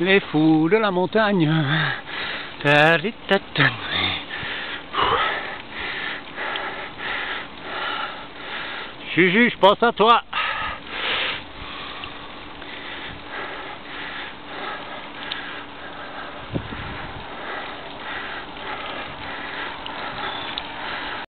les fous de la montagne. Juju, je pense à toi.